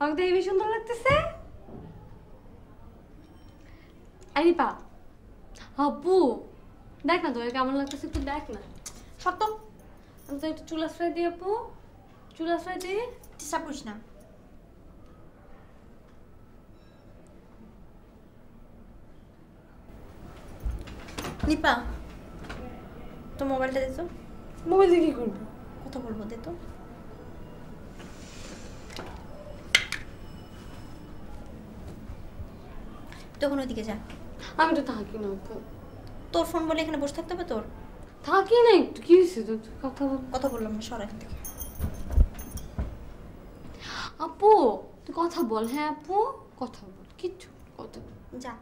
আমাকে তো হেবি সুন্দর লাগতেছে। দেখ না তোকে কেমন লাগতেছে একটু দেখ না। সত্য আমি তো একটু চুল আশ্রয় দিই আপু চুল আশ্রয় চেষ্টা করিস না। নিপা তো মোবাইলটা দে তো। মোবাইল দিয়ে কি করব? কথা বলব দে তো। তখন ওইদিকে যা। আমি তো থাকি না আপু তোর ফোন বলে এখানে বসে থাকতে হবে তোর? থাকি না একটু কি হয়েছে তোর? কথা বল। কথা বললাম না সরাই থেকে। আপু তুই কথা বল হ্যাঁ আপু? কথা বল কিচ্ছু কথা বল। যা।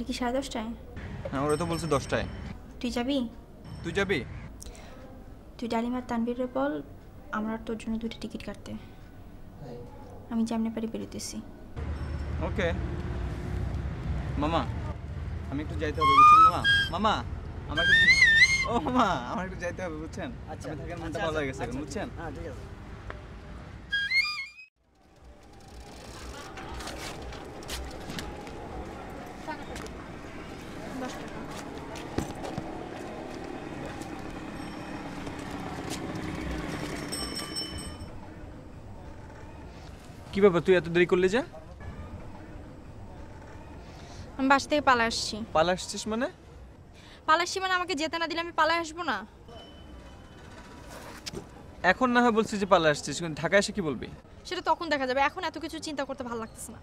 গাড়ি কি সাড়ে দশটায়? হ্যাঁ ওরা তো বলছে দশটায়। তুই যাবি? তুই যাবি? তুই ডালিমার তানবীরে বল আমার আর তোর জন্য দুটো টিকিট কাটতে। আমি যেমনি পারি বেরোতেছি। ওকে। মামা আমি একটু যাইতে হবে বুঝছেন মামা? মামা আমার একটু ও মামা আমার একটু যাইতে হবে বুঝছেন? আচ্ছা। আমি থাকেন মনটা আচ্ছা, ভালো হয়ে গেছে আচ্ছা, বুঝছেন? হ্যাঁ ঠিক আছে। কি ব্যাপার তুই এত দেরি করলি যে? আমি বাসা থেকে পালা আসছি। পালা আসছিস মানে? পালা আসছি মানে আমাকে যেতে না দিলে আমি পালায় আসব না? এখন না হয় বলছিস যে পালা আসছিস কিন্তু ঢাকায় এসে কি বলবি? সেটা তখন দেখা যাবে এখন এত কিছু চিন্তা করতে ভালো লাগতেছে না।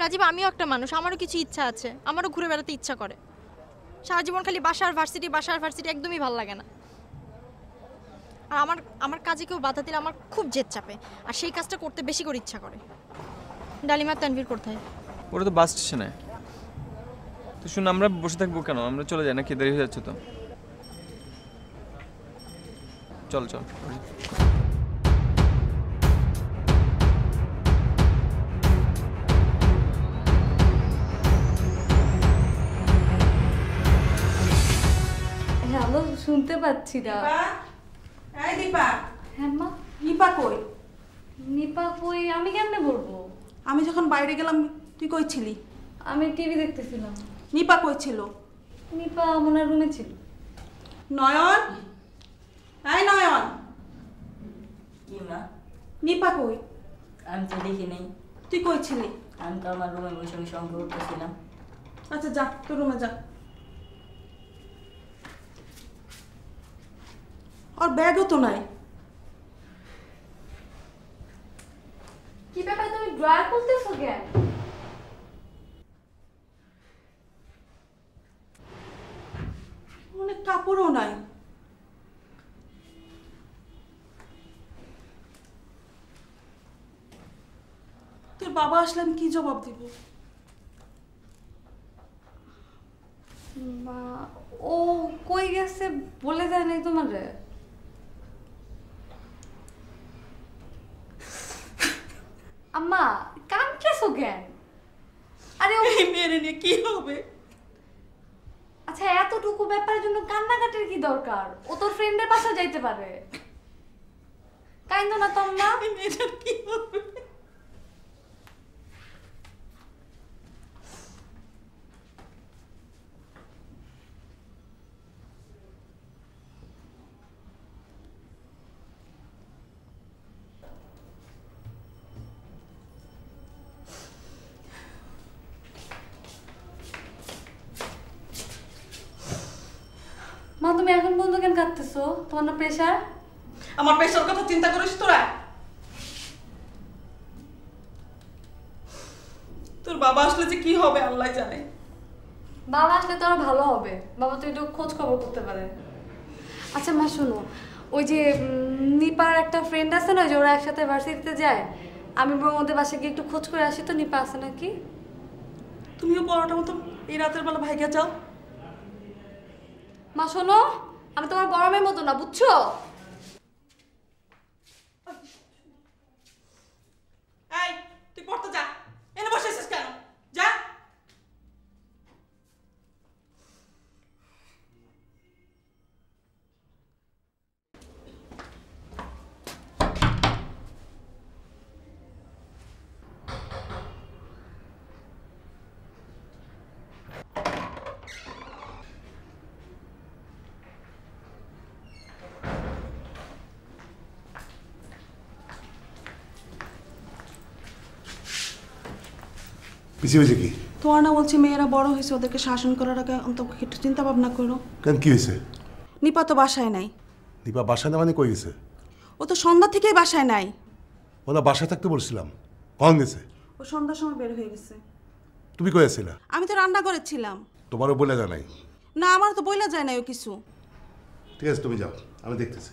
রাজীব আমিও একটা মানুষ আমারও কিছু ইচ্ছা আছে আমারও ঘুরে বেড়াতে ইচ্ছা করে। সারা জীবন খালি বাসার ভার্সিটি বাসার ভার্সিটি একদমই ভালো লাগে না। আর আমার আমার কাজে কেউ বাধা দিলে আমার খুব জেদ চাপে। আর সেই কাজটা করতে বেশি করে ইচ্ছা করে। ডালিমার তানভীর কোথায়? ওরা তো বাস স্টেশনে। তো শুন আমরা বসে থাকব কেন? আমরা চলে যাই না কি দেরি হয়ে যাচ্ছে তো? চল চল হ্যালো শুনতে পাচ্ছি না। এই দীপা। হ্যাঁ মা। নিপা কই? নিপা কই? আমি কেমনে বলব? আমি যখন বাইরে গেলাম তুই কই ছিলি? আমি টিভি দেখতেছিলাম। নিপা কই ছিল? নিপা মনে রুমে ছিল। নয়ন? এই নয়ন। কি মা? নিপা কই? আমি তো দেখি নেই। তুই কই ছিলি? আমি তো আমার রুমে বসে বসে অঙ্ক করতেছিলাম। আচ্ছা যা তোর রুমে যা। আর ব্যাগও তো নাই। কি ব্যাপার তুমি ড্রয়ার খুলতেছো কেন? অনেক কাপড়ও নাই। তোর বাবা আসলে আমি কি জবাব দিব? মা ও কই গেছে বলে যায় নাই তোমারে? আম্মা কাঁদতেছো কেন? আরে ওই মেরে নিয়ে কি হবে? আচ্ছা এতটুকু ব্যাপারের জন্য কান্নাকাটির কি দরকার? ও তোর ফ্রেন্ডের বাসা যাইতে পারে। কাইন্দ না তো আম্মা। মেয়েটার কি হবে? তুমি এখন বন্ধু কেন কাঁদতেছো? তোমার না প্রেশার আমার পেশার কথা চিন্তা করিস তোরা। তোর বাবা আসলে যে কি হবে আল্লাহ জানে। বাবা আসলে তো আরও ভালো হবে। বাবা তো একটু খোঁজ খবর করতে পারে। আচ্ছা মা শোনো। ওই যে নিপার একটা ফ্রেন্ড আছে না যে ওরা একসাথে ভার্সিটিতে যায় আমি বরং ওদের বাসায় গিয়ে একটু খোঁজ করে আসি তো নিপা আছে নাকি? তুমিও পড়াটা মতো এই রাতের বেলা ভাইগা যাও। মা শোনো আমি তোমার গরমের মতো না বুঝছ এই তুই পড়তে যা এনে বসে আছিস কেন যা পিছিয়ে হয়েছে কি? তোমার না বলছি মেয়েরা বড় হয়েছে ওদেরকে শাসন করার আগে অন্তত একটু চিন্তা ভাবনা করো। কেন কি হয়েছে? নিপা তো বাসায় নাই। দীপা বাসায় না মানে কই গেছে? ও তো সন্ধ্যা থেকেই বাসায় নাই। ওনা বাসায় থাকতে বলছিলাম কখন গেছে? ও সন্ধ্যার সময় বের হয়ে গেছে। তুমি কই আছিলা? আমি তো রান্না করেছিলাম তোমারও বলে জানাই না আমার তো বইলা যায় না ও কিছু। ঠিক আছে তুমি যাও আমি দেখতেছি।